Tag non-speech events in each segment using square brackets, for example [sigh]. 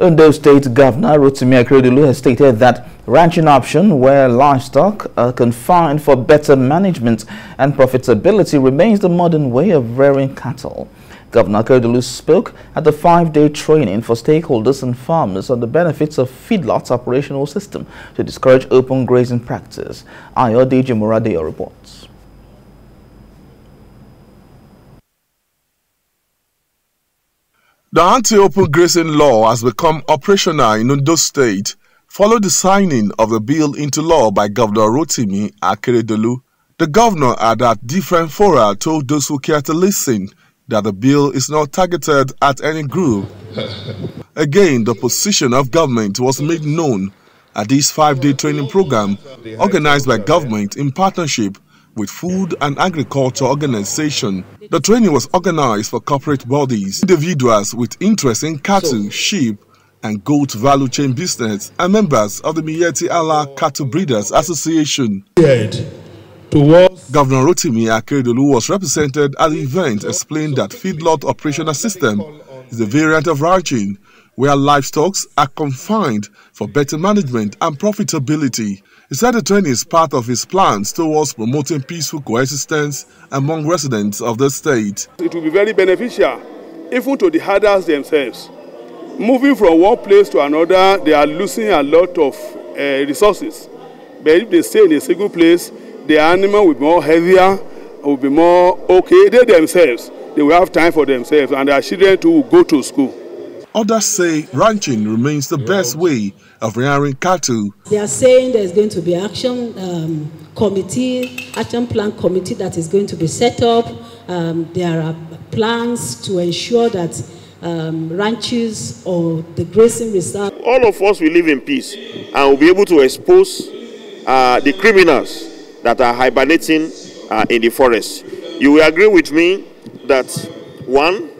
Ondo State Governor Rotimi Akeredolu has stated that ranching option where livestock are confined for better management and profitability remains the modern way of rearing cattle. Governor Akeredolu spoke at the five-day training for stakeholders and farmers on the benefits of feedlots operational system to discourage open grazing practice. Ayodeji Moradeyo reports. The anti-open grazing law has become operational in Ondo State following the signing of the bill into law by Governor Rotimi Akeredolu. The governor at different fora told those who care to listen that the bill is not targeted at any group. [laughs] Again, the position of government was made known at this five-day training program organized by government in partnership with Food and Agriculture Organization. The training was organized for corporate bodies, individuals with interest in cattle, sheep, and goat value chain business, and members of the Miyetti Allah Cattle Breeders Association. Towards Governor Rotimi Akeredolu was represented at the event, explained that feedlot operational system is a variant of ranching where livestock are confined for better management and profitability. He said the training is part of his plans towards promoting peaceful coexistence among residents of the state. It will be very beneficial even to the herders themselves. Moving from one place to another, they are losing a lot of uh, resources. But if they stay in a single place, the animal will be more heavier, will be more okay. They themselves, they will have time for themselves, and their children too will go to school. Others say ranching remains the best way of rearing cattle. They are saying there's going to be action um, committee, action plan committee that is going to be set up. Um, there are plans to ensure that um, ranches or the grazing reserve. All of us will live in peace and will be able to expose uh, the criminals that are hibernating uh, in the forest. You will agree with me that one,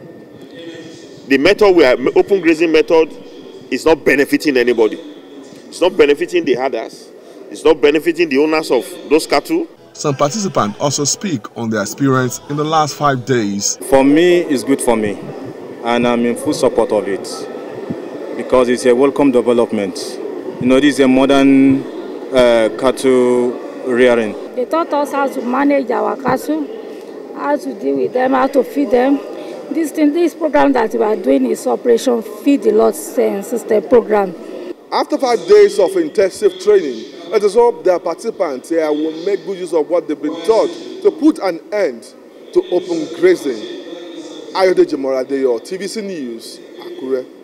the method we are open grazing method is not benefiting anybody. It's not benefiting the herders. It's not benefiting the owners of those cattle. Some participants also speak on their experience in the last five days. For me, it's good for me, and I'm in full support of it because it's a welcome development. You know, this is a modern uh, cattle rearing. They taught us how to manage our cattle, how to deal with them, how to feed them. This thing, this program that we are doing is Operation Feed the Lot System program. After five days of intensive training, it is hope their participants here will make good use of what they've been taught to put an end to open grazing. Ayodeji Moradeyo, TVC News, Akure.